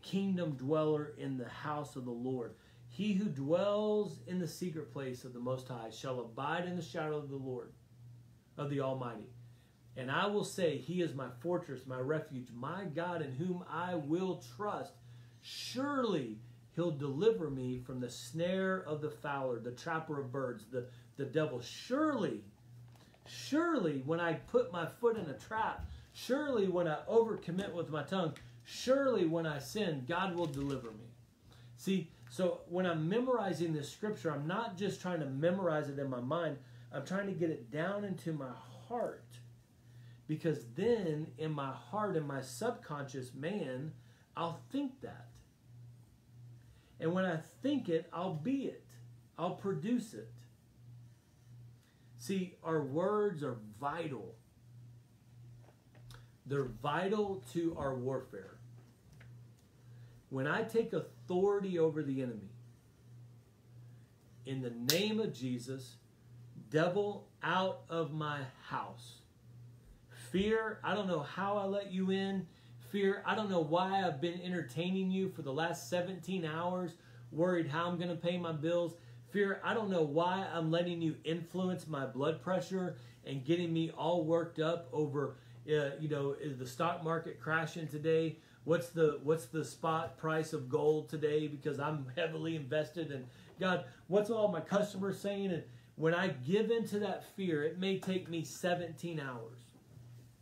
kingdom dweller in the house of the Lord. He who dwells in the secret place of the Most High shall abide in the shadow of the Lord, of the Almighty. And I will say, He is my fortress, my refuge, my God in whom I will trust. Surely He'll deliver me from the snare of the fowler, the trapper of birds, the, the devil. Surely, surely, when I put my foot in a trap, surely when I overcommit with my tongue, surely when I sin, God will deliver me. See, so when I'm memorizing this scripture, I'm not just trying to memorize it in my mind, I'm trying to get it down into my heart. Because then in my heart, in my subconscious man, I'll think that. And when I think it, I'll be it. I'll produce it. See, our words are vital. They're vital to our warfare. When I take authority over the enemy, in the name of Jesus, devil, out of my house. Fear, I don't know how I let you in. Fear, I don't know why I've been entertaining you for the last 17 hours, worried how I'm going to pay my bills. Fear, I don't know why I'm letting you influence my blood pressure and getting me all worked up over, uh, you know, is the stock market crashing today? What's the what's the spot price of gold today? Because I'm heavily invested and God, what's all my customers saying? And when I give into that fear, it may take me 17 hours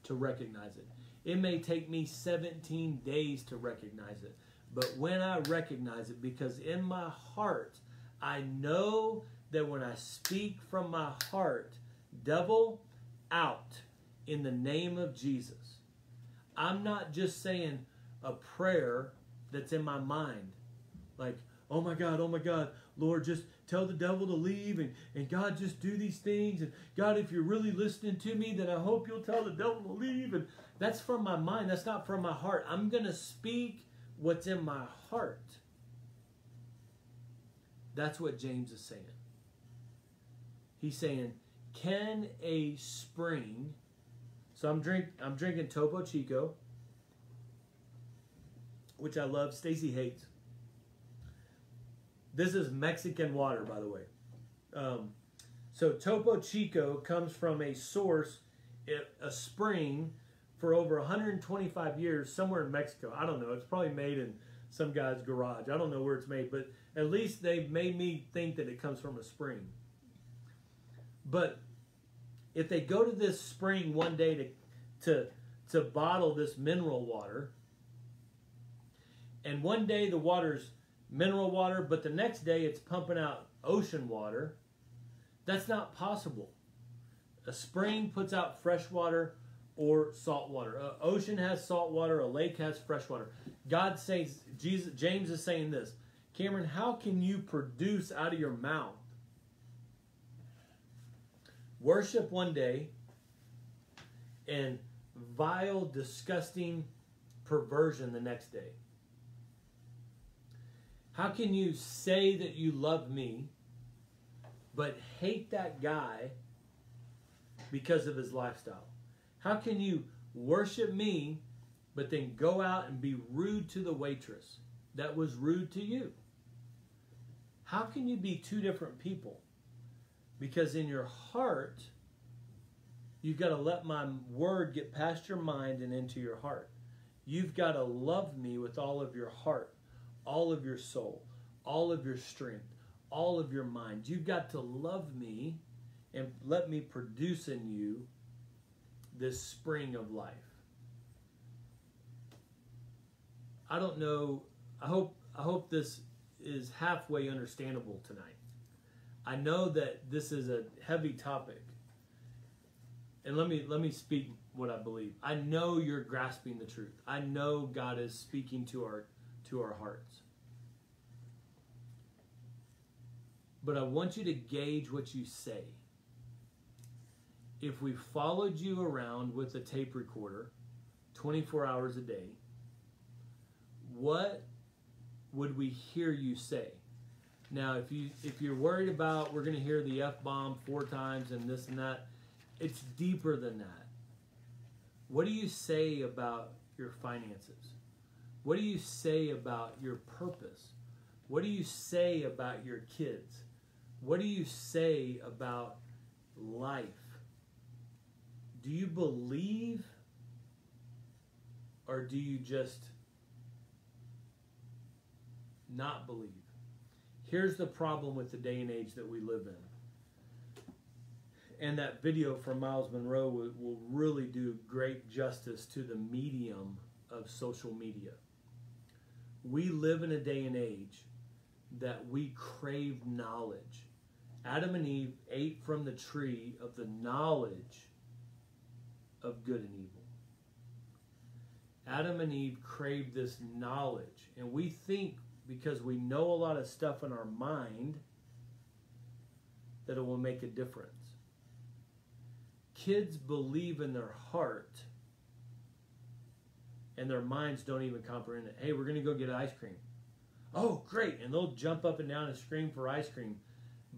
to recognize it. It may take me 17 days to recognize it. But when I recognize it, because in my heart, I know that when I speak from my heart, devil, out in the name of Jesus. I'm not just saying a prayer that's in my mind. Like, oh my God, oh my God, Lord, just tell the devil to leave and, and God, just do these things. And God, if you're really listening to me, then I hope you'll tell the devil to leave. And that's from my mind. That's not from my heart. I'm going to speak what's in my heart. That's what James is saying. He's saying, can a spring, so I'm drink I'm drinking Topo Chico, which I love. Stacy hates. This is Mexican water, by the way. Um, so Topo Chico comes from a source, a spring, for over 125 years somewhere in Mexico. I don't know. It's probably made in some guy's garage. I don't know where it's made, but at least they've made me think that it comes from a spring. But if they go to this spring one day to to to bottle this mineral water, and one day the water's mineral water, but the next day it's pumping out ocean water, that's not possible. A spring puts out fresh water or salt water. An ocean has salt water, a lake has fresh water. God says, Jesus, James is saying this Cameron, how can you produce out of your mouth worship one day and vile, disgusting perversion the next day? How can you say that you love me, but hate that guy because of his lifestyle? How can you worship me, but then go out and be rude to the waitress that was rude to you? How can you be two different people? Because in your heart, you've got to let my word get past your mind and into your heart. You've got to love me with all of your heart, all of your soul, all of your strength, all of your mind. You've got to love me and let me produce in you this spring of life. I don't know. I hope I hope this is halfway understandable tonight. I know that this is a heavy topic. And let me let me speak what I believe. I know you're grasping the truth. I know God is speaking to our to our hearts. but I want you to gauge what you say. If we followed you around with a tape recorder 24 hours a day, what would we hear you say? Now, if you if you're worried about we're going to hear the f bomb four times and this and that, it's deeper than that. What do you say about your finances? What do you say about your purpose? What do you say about your kids? What do you say about life? Do you believe or do you just not believe? Here's the problem with the day and age that we live in. And that video from Myles Munroe will, will really do great justice to the medium of social media. We live in a day and age that we crave knowledge. Adam and Eve ate from the tree of the knowledge of good and evil. Adam and Eve craved this knowledge, and we think because we know a lot of stuff in our mind that it will make a difference. Kids believe in their heart and their minds don't even comprehend it. Hey, we're going to go get ice cream. Oh, great. And they'll jump up and down and scream for ice cream.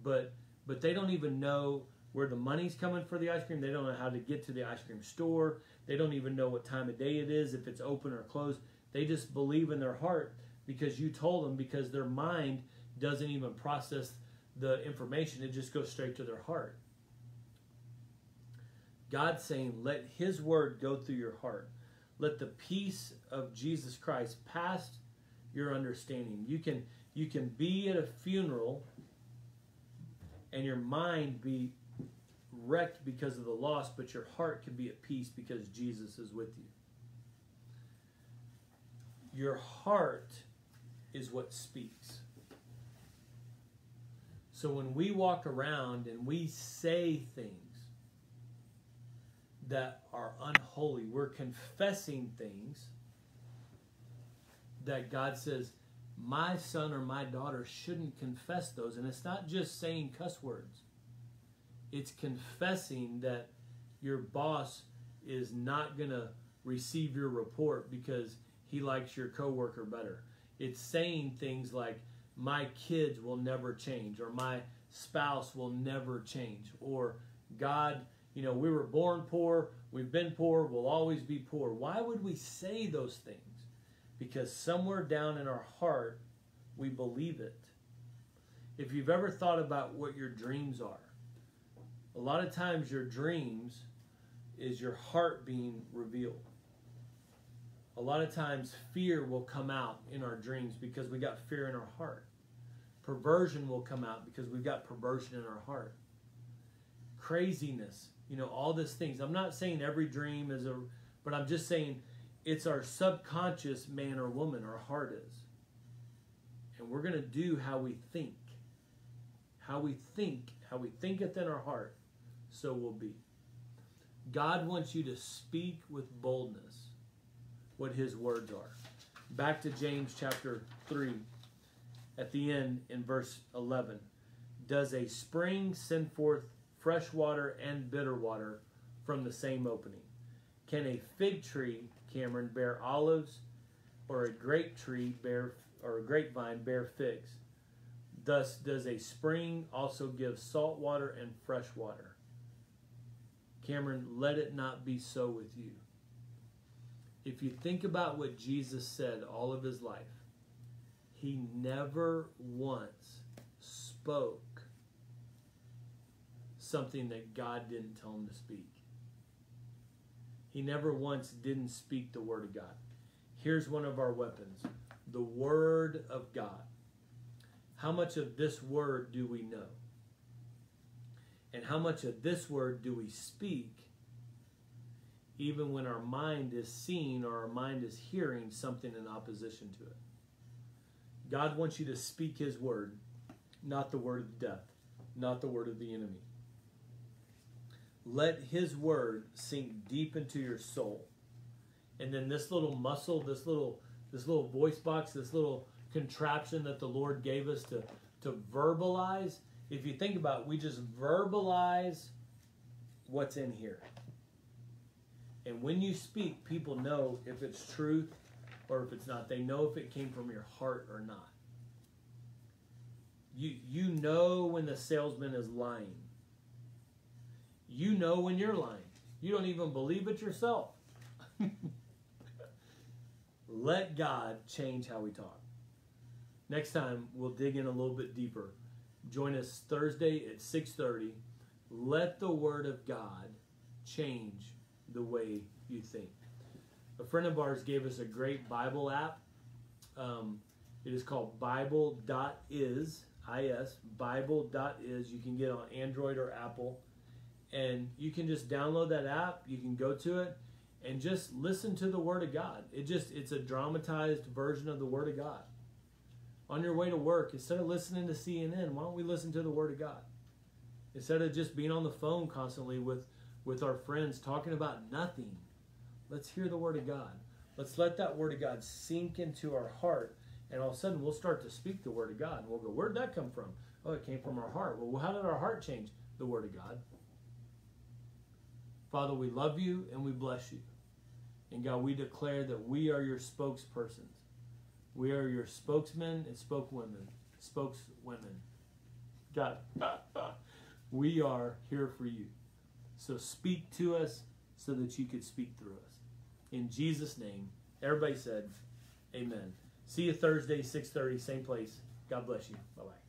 But but they don't even know where the money's coming for the ice cream. They don't know how to get to the ice cream store. They don't even know what time of day it is, if it's open or closed. They just believe in their heart because you told them because their mind doesn't even process the information. It just goes straight to their heart. God's saying, let his word go through your heart. Let the peace of Jesus Christ pass your understanding. You can you can be at a funeral and your mind be wrecked because of the loss, but your heart can be at peace because Jesus is with you. Your heart is what speaks. So when we walk around and we say things that are unholy, we're confessing things that God says, my son or my daughter shouldn't confess those. And it's not just saying cuss words, it's confessing that your boss is not going to receive your report because he likes your coworker better. It's saying things like, my kids will never change, or my spouse will never change, or God, you know, we were born poor, we've been poor, we'll always be poor. Why would we say those things? Because somewhere down in our heart, we believe it. If you've ever thought about what your dreams are, a lot of times your dreams is your heart being revealed. A lot of times fear will come out in our dreams because we got fear in our heart. Perversion will come out because we've got perversion in our heart. Craziness, you know, all these things. I'm not saying every dream is a, but I'm just saying it's our subconscious man or woman, our heart is. And we're going to do how we think. How we think, how we think it in our heart, so will be. God wants you to speak with boldness what his words are. Back to James chapter 3, at the end in verse 11. Does a spring send forth fresh water and bitter water from the same opening? Can a fig tree, Cameron, bear olives, or a grape tree bear or a grapevine bear figs? Thus does a spring also give salt water and fresh water. Cameron, let it not be so with you. If you think about what Jesus said all of his life, he never once spoke something that God didn't tell him to speak. He never once didn't speak the word of God. Here's one of our weapons the word of God. How much of this word do we know? And how much of this word do we speak even when our mind is seeing or our mind is hearing something in opposition to it? God wants you to speak his word, not the word of death, not the word of the enemy. Let his word sink deep into your soul. And then this little muscle, this little this little voice box, this little contraption that the Lord gave us to, to verbalize, if you think about it, we just verbalize what's in here. And when you speak, people know if it's truth or if it's not. They know if it came from your heart or not. You you know when the salesman is lying. You know when you're lying. You don't even believe it yourself. Let God change how we talk. Next time we'll dig in a little bit deeper. Join us Thursday at 6:30. Let the word of God change the way you think. A friend of ours gave us a great Bible app. Um, it is called Bible.is, I-S, Bible.is. You can get on Android or Apple. And you can just download that app. You can go to it and just listen to the Word of God. It just it's a dramatized version of the Word of God. On your way to work, instead of listening to CNN, why don't we listen to the Word of God? Instead of just being on the phone constantly with, with our friends talking about nothing, let's hear the Word of God. Let's let that Word of God sink into our heart, and all of a sudden we'll start to speak the Word of God. And we'll go, Where'd that come from? Oh, it came from our heart. Well, how did our heart change? The Word of God. Father, we love you and we bless you. And God, we declare that we are your spokespersons. We are your spokesmen and spokeswomen. Spokeswomen. God, we are here for you. So speak to us so that you could speak through us. In Jesus' name, everybody said, Amen. See you Thursday, 6:30, same place. God bless you. Bye bye.